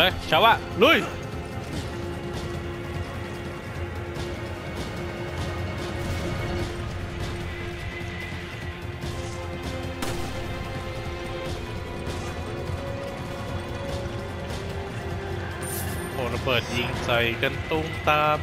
เลยชาวะลุยโอ้ระเบิดยิงใส่กันตุ้งตาม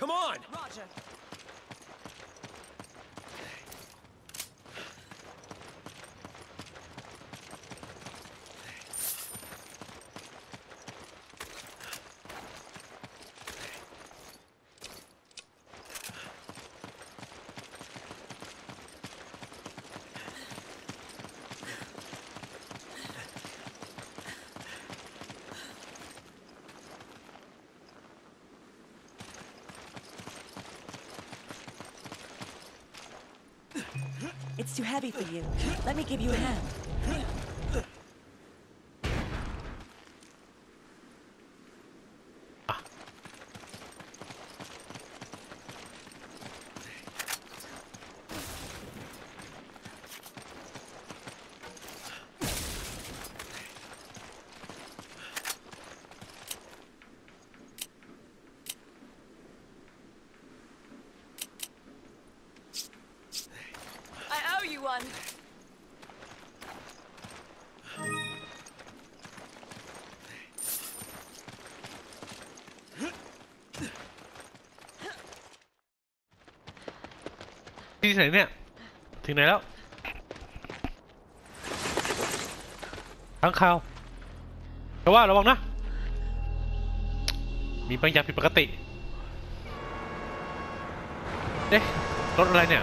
Come on! Roger. 'It's too heavy for you. Let me give you a hand. ที่ไหนเนี่ย ถึงไหนแล้วทั้างข่าวแต่ว่าระวังนะ มีบางอย่างผิดปกติ เอ๊ะรถอะไรเนี่ย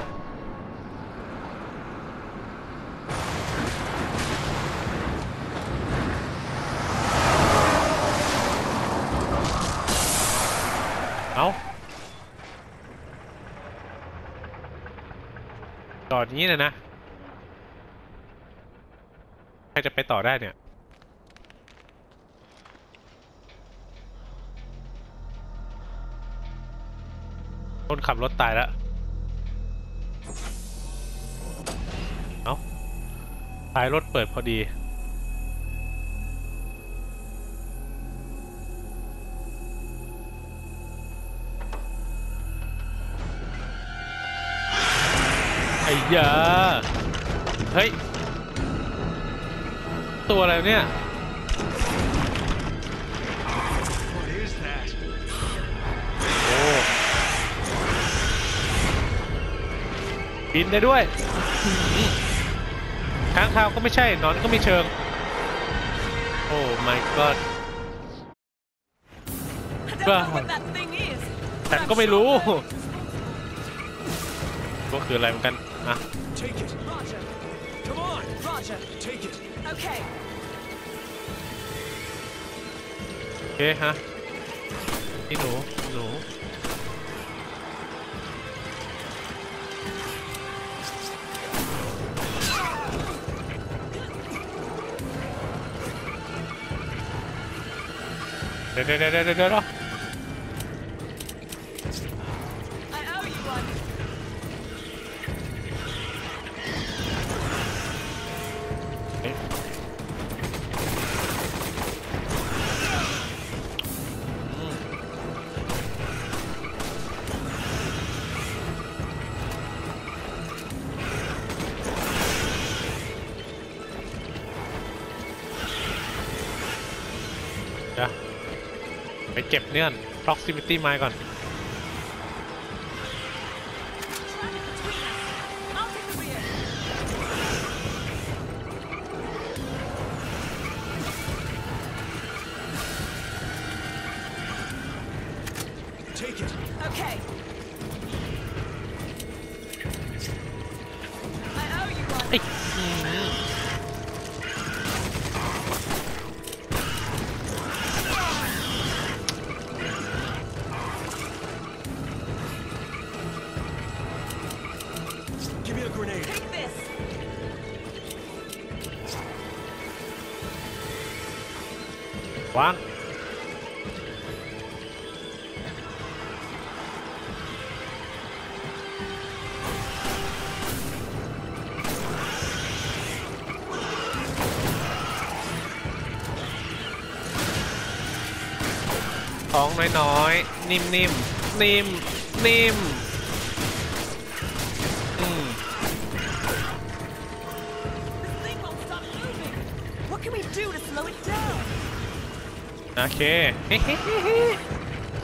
เอาจอดอย่าง นี้เลยนะ ใครจะไปต่อได้เนี่ย คนขับรถตายแล้วเอาท้ายรถเปิดพอดี อย่าเฮ้ย ตัวอะไรเนี่ยบินได้ด้วยค้างคาวก็ไม่ใช่นอนก็ไม่เชิง โอ้ my god บ้าแต่ก็ไม่รู้ ก็คืออะไรเหมือนกัน อะ Take it. Roger. Come on. Roger. Take it. Okay. โอเคฮะนี่หนูห ไปเก็บเนื่อน proximity ไม้ก่อน I'll take the rear. Take it. Okay. I owe you one. วางท้องน้อยๆ นิ่มๆ นิ่ม นิ่ม โอเค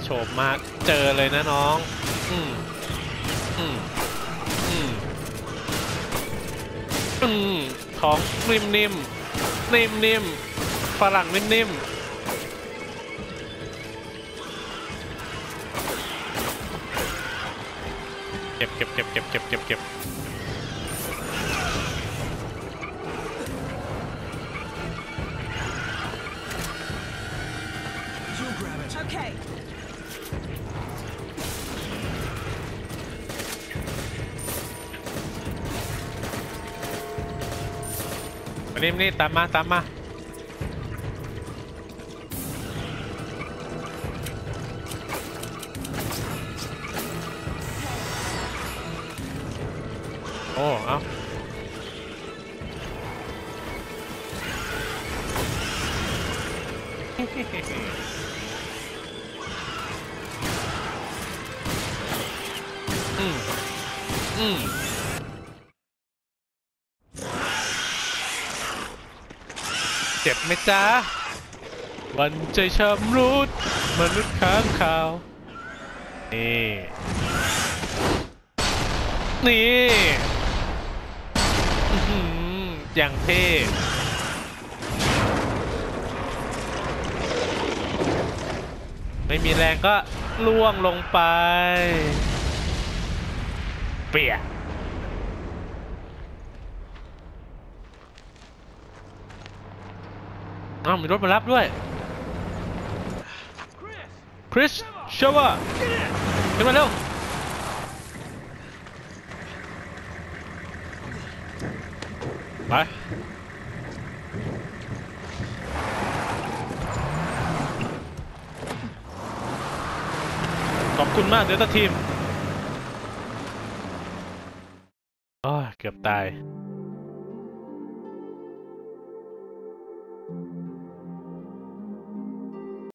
โฉบมากเจอเลยนะน้อง อืมอืมอืมอืมท้องนิ่มนิ่มนิ่มนิ่มๆฝรั่งนิ่มนิ่มเก็บเก็บเก็บเก็บเก็บเก็บเก็บ Okay. มานี่มานี่ตามมาตามมาโอ้ เอา อืมเจ็บไหมจ๊ะวันใจชำรุดมนุษย์ค้างคาว นี่ นี่อย่างเท่ไม่มีแรงก็ล่วงลงไป ปียกอ้าวมีรถมารับด้วยคริสเชวอร์ขึ้นมาเร็วไปขอบคุณมากเดลต้าทีมโอ้ย เกือบตาย